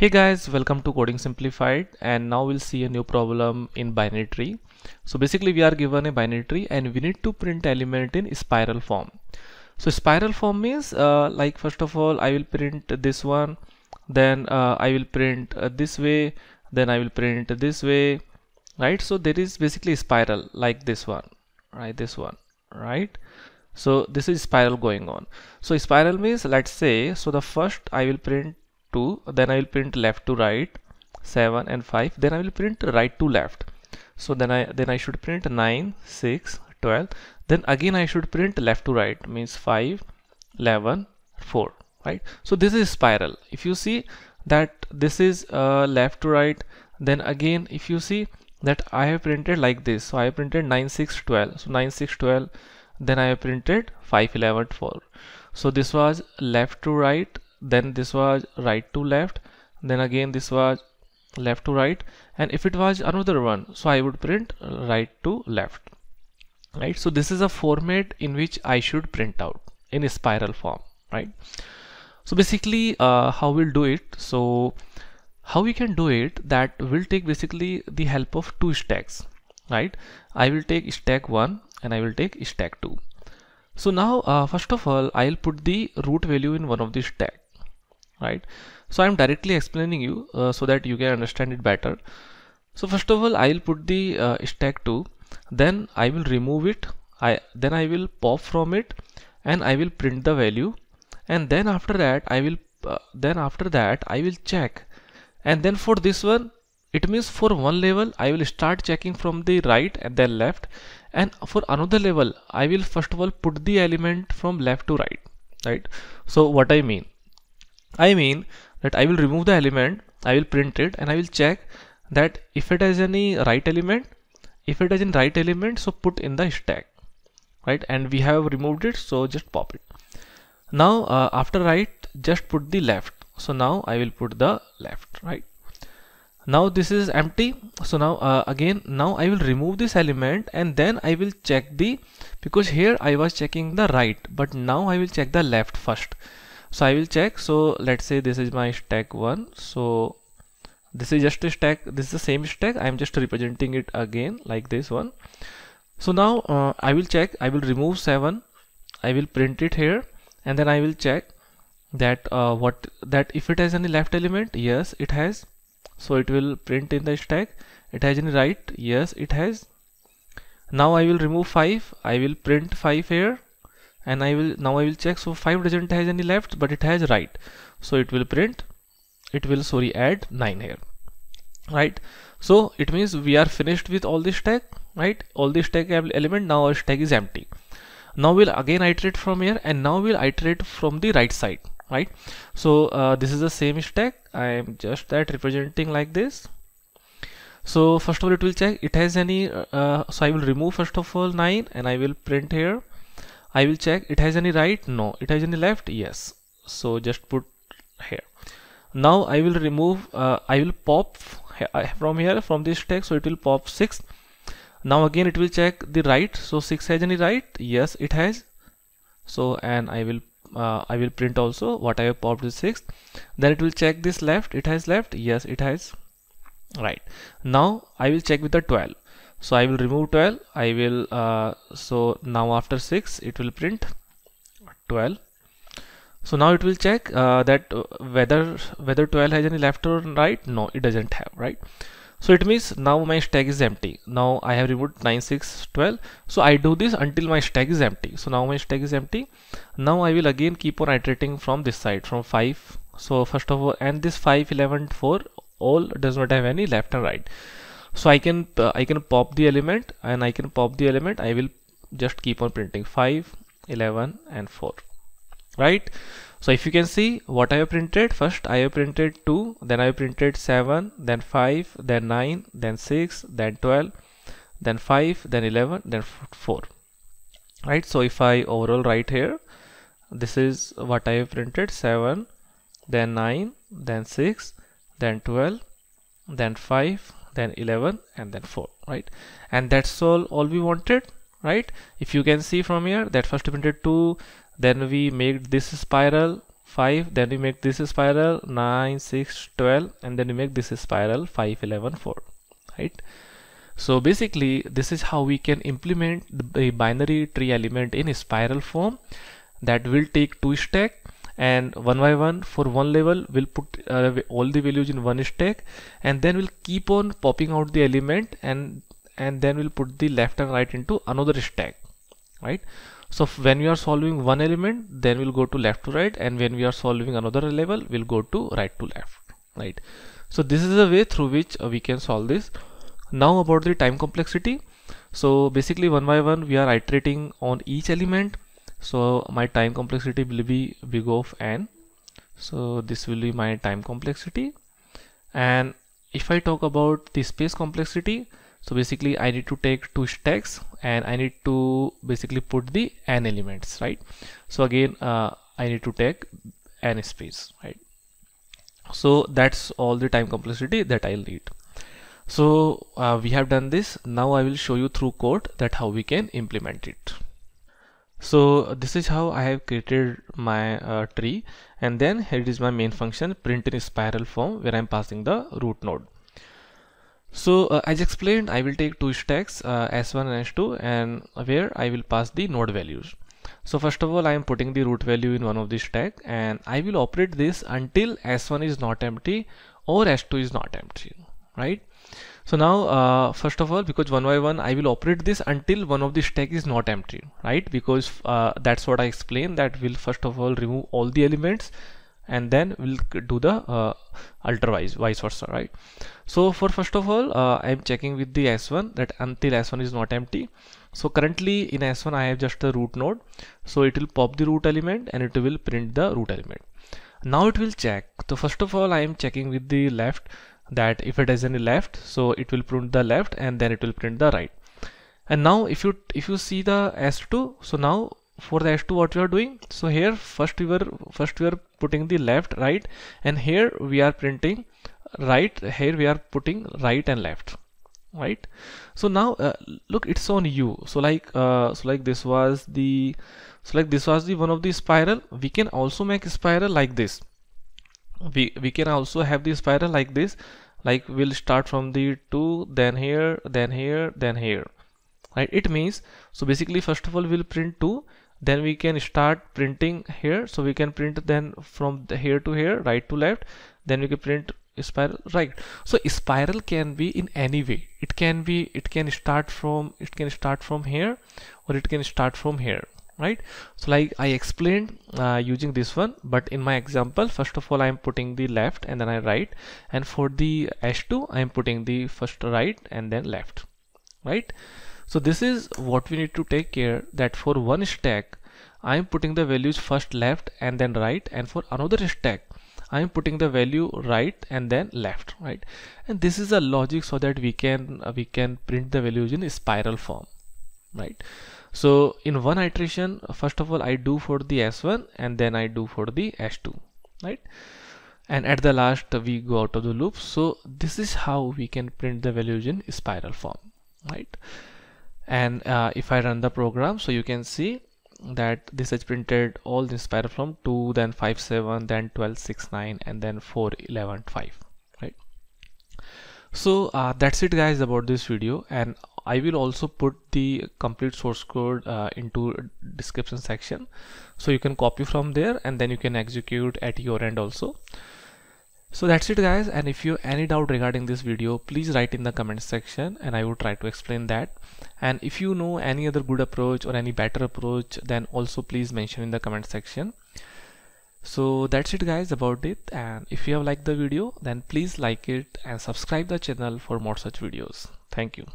Hey guys, welcome to Coding Simplified and now we'll see a new problem in binary tree. So basically we are given a binary tree and we need to print element in spiral form. So spiral form means uh, like first of all I will print this one then uh, I will print uh, this way then I will print this way right so there is basically spiral like this one right this one right so this is spiral going on so spiral means let's say so the first I will print 2 then I will print left to right 7 and 5 then I will print right to left. So then I then I should print 9 6 12 then again I should print left to right means 5 11 4 right? So this is spiral. If you see that this is uh, left to right then again if you see that I have printed like this so I printed 9 6 12 so 9 6 12 then I have printed 5 11 4 so this was left to right then this was right to left then again this was left to right and if it was another one so I would print right to left. Right? So this is a format in which I should print out in a spiral form right? So basically uh, how we'll do it so how we can do it that will take basically the help of two stacks right? I will take stack 1 and I will take stack 2 so now uh, first of all I'll put the root value in one of the stack right? So I'm directly explaining you uh, so that you can understand it better. So first of all I'll put the uh, stack 2 then I will remove it. I then I will pop from it and I will print the value. And then after that I will uh, then after that I will check. And then for this one it means for one level I will start checking from the right and then left. And for another level I will first of all put the element from left to right right? So what I mean I mean that I will remove the element, I will print it and I will check that if it has any right element, if it has any right element, so put in the stack, right? And we have removed it, so just pop it. Now uh, after right, just put the left. So now I will put the left, right? Now this is empty. So now uh, again, now I will remove this element and then I will check the, because here I was checking the right, but now I will check the left first so I will check. So let's say this is my stack 1 so this is just a stack. This is the same stack. I'm just representing it again like this one. So now uh, I will check. I will remove 7 I will print it here. And then I will check that uh, what that if it has any left element yes it has. So it will print in the stack. It has any right? Yes it has. Now I will remove 5 I will print 5 here and I will now I will check. So 5 doesn't has any left but it has right. So it will print. It will sorry add 9 here. Right? So it means we are finished with all this stack right? All this stack element now our stack is empty. Now we'll again iterate from here and now we'll iterate from the right side right? So uh, this is the same stack. I am just that representing like this. So first of all it will check. It has any uh, so I will remove first of all 9 and I will print here I will check. It has any right? No. It has any left? Yes. So just put here. Now I will remove uh, I will pop uh, from here from this stack so it will pop 6 now again it will check the right. So 6 has any right? Yes it has. So and I will uh, I will print also what I have popped is 6 then it will check this left. It has left? Yes it has. Right. Now I will check with the 12 so I will remove 12 I will uh, so now after 6 it will print 12 so now it will check uh, that uh, whether whether 12 has any left or right. No it doesn't have right? So it means now my stack is empty. Now I have removed 9 6 12 so I do this until my stack is empty. So now my stack is empty. Now I will again keep on iterating from this side from 5 so first of all and this 5 11 4 all does not have any left and right so I can uh, I can pop the element and I can pop the element. I will just keep on printing 5 11 and 4 right? So if you can see what I have printed first I have printed 2 then I have printed 7 then 5 then 9 then 6 then 12 then 5 then 11 then 4 right? So if I overall write here this is what I have printed 7 then 9 then 6 then 12 then 5 then 11 and then 4 right? And that's all all we wanted right? If you can see from here that first we printed 2 then we made this spiral 5 then we make this spiral 9 6 12 and then we make this spiral 5 11 4 right? So basically this is how we can implement the binary tree element in spiral form that will take two stack and one by one for one level we'll put uh, all the values in one stack and then we'll keep on popping out the element and and then we'll put the left and right into another stack right? So when we are solving one element then we'll go to left to right and when we are solving another level we'll go to right to left right? So this is the way through which uh, we can solve this. Now about the time complexity. So basically one by one we are iterating on each element so my time complexity will be big of n. So this will be my time complexity. And if I talk about the space complexity so basically I need to take two stacks and I need to basically put the n elements right? So again uh, I need to take n space right? So that's all the time complexity that I'll need. So uh, we have done this. Now I will show you through code that how we can implement it so this is how I have created my uh, tree and then here it is my main function print in spiral form where I'm passing the root node so uh, as explained, I will take two stacks uh, S1 and S2 and where I will pass the node values. So first of all, I am putting the root value in one of the stack and I will operate this until S1 is not empty or S2 is not empty, right? So now, uh, first of all, because one by one, I will operate this until one of the stack is not empty, right? Because uh, that's what I explained that will first of all remove all the elements and then we'll do the uh, ultra vice versa right? So for first of all uh, I'm checking with the s1 that until s1 is not empty. So currently in s1 I have just the root node. So it will pop the root element and it will print the root element. Now it will check. So first of all I am checking with the left that if it has any left so it will print the left and then it will print the right. And now if you if you see the s2 so now for the s2 what we are doing? So here first we were first we are putting the left right and here we are printing right here we are putting right and left right? So now uh, look it's on you so like uh, so like this was the so like this was the one of the spiral. We can also make spiral like this we we can also have the spiral like this. Like we'll start from the 2 then here then here then here. Right? It means so basically first of all we'll print 2 then we can start printing here. So we can print then from the here to here right to left. Then we can print spiral right. So spiral can be in any way. It can be it can start from it can start from here or it can start from here right? So like I explained uh, using this one but in my example first of all I am putting the left and then I right. And for the S2 I am putting the first right and then left right? So this is what we need to take care that for one stack I am putting the values first left and then right. And for another stack I am putting the value right and then left right? And this is a logic so that we can uh, we can print the values in spiral form right so in one iteration first of all I do for the S1 and then I do for the S2 right? And at the last we go out of the loop. So this is how we can print the values in spiral form right? And uh, if I run the program so you can see that this has printed all the spiral from 2 then 5 7 then 12 6 9 and then 4 11 5 right so uh, that's it guys about this video. And I will also put the complete source code uh, into description section. So you can copy from there and then you can execute at your end also. So that's it guys. And if you have any doubt regarding this video please write in the comment section and I will try to explain that. And if you know any other good approach or any better approach then also please mention in the comment section so that's it guys about it. And if you have liked the video then please like it and subscribe the channel for more such videos. Thank you